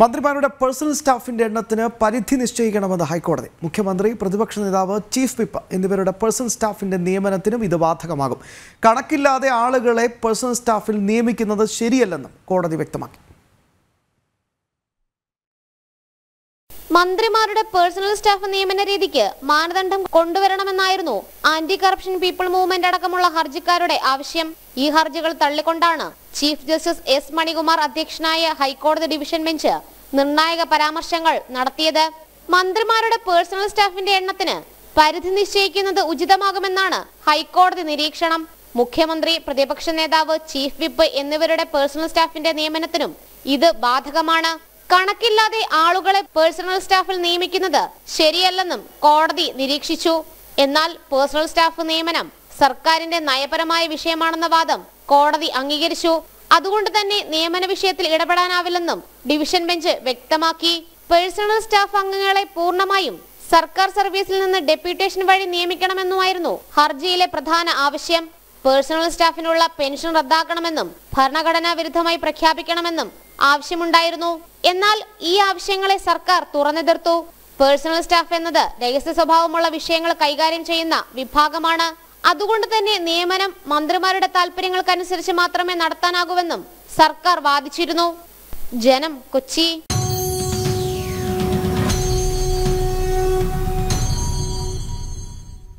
മന്ത്രിമാരുടെ പേഴ്സണൽ സ്റ്റാഫിന്റെ എണ്ണത്തിന് പരിധി നിശ്ചയിക്കണമെന്ന് ഹൈക്കോടതി. മുഖ്യമന്ത്രി പ്രതിപക്ഷ നേതാവ് ചീഫ് വിപ്പ് എന്നിവരുടെ പേഴ്സണൽ സ്റ്റാഫിന്റെ നിയമനത്തിനും ഇത് ബാധകമാകും. കണക്കില്ലാതെ ആളുകളെ പേഴ്സണൽ സ്റ്റാഫിൽ നിയമിക്കുന്നത് ശരിയല്ലെന്നും കോടതി വ്യക്തമാക്കി. മന്ത്രിമാരുടെ പേഴ്സണൽ സ്റ്റാഫ് നിയമന രീതിക്ക് മാനദണ്ഡം കൊണ്ടുവരണമെന്നായിരുന്നു ആന്റി കറപ്ഷൻ പീപ്പിൾ മൂവ്മെന്റ് അടക്കമുള്ള ഹർജിക്കാരുടെ ആവശ്യം. ഈ ഹർജികൾ തള്ളിക്കൊണ്ടാണ് ചീഫ് ജസ്റ്റിസ് എസ് മണികുമാർ അധ്യക്ഷനായ ഹൈക്കോടതി ഡിവിഷൻ ബെഞ്ച് നിർണായക പരാമർശങ്ങൾ നടത്തിയത് മന്ത്രിമാരുടെ പേഴ്സണൽ സ്റ്റാഫിന്റെ എണ്ണത്തിന് പരിധി നിശ്ചയിക്കുന്നത് ഉചിതമാകുമെന്നാണ് ഹൈക്കോടതി നിരീക്ഷണം. മുഖ്യമന്ത്രി പ്രതിപക്ഷ നേതാവ് ചീഫ് വിപ്പ് എന്നിവരുടെ പേഴ്സണൽ സ്റ്റാഫിന്റെ നിയമനത്തിനും ഇത് ബാധകമാണ്. കണക്കില്ലാതെ ആളുകളെ പേഴ്സണൽ സ്റ്റാഫിൽ നിയമിക്കുന്നത് ശരിയല്ലെന്നും കോടതി നിരീക്ഷിച്ചു. എന്നാൽ പേഴ്സണൽ സ്റ്റാഫ് നിയമനം സർക്കാരിന്റെ നയപരമായ വിഷയമാണെന്ന വാദം കോടതി അംഗീകരിച്ചു. അതുകൊണ്ട് തന്നെ നിയമന വിഷയത്തിൽ ഇടപെടാനാവില്ലെന്നും ഡിവിഷൻ ബെഞ്ച് വ്യക്തമാക്കി. പേഴ്സണൽ സ്റ്റാഫ് അംഗങ്ങളെ പൂർണമായും സർക്കാർ സർവീസിൽ നിന്ന് ഡെപ്യൂട്ടേഷൻ വഴി നിയമിക്കണമെന്നുമായിരുന്നു ഹർജിയിലെ പ്രധാന ആവശ്യം. പേഴ്സണൽ സ്റ്റാഫിനുള്ള പെൻഷൻ റദ്ദാക്കണമെന്നും ഭരണഘടനാ വിരുദ്ധമായി പ്രഖ്യാപിക്കണമെന്നും ആവശ്യമുണ്ടായിരുന്നു. എന്നാൽ ഈ ആവശ്യങ്ങളെ സർക്കാർ തുറന്നെതിർത്തു. പേഴ്സണൽ സ്റ്റാഫ് എന്നത് രഹസ്യ സ്വഭാവമുള്ള വിഷയങ്ങൾ കൈകാര്യം ചെയ്യുന്ന വിഭാഗമാണ്. അതുകൊണ്ട് തന്നെ നിയമനം മന്ത്രിമാരുടെ താല്പര്യങ്ങൾക്കനുസരിച്ച് മാത്രമേ നടത്താനാകൂവെന്നും സർക്കാർ വാദിച്ചിരുന്നു. ജനം കൊച്ചി.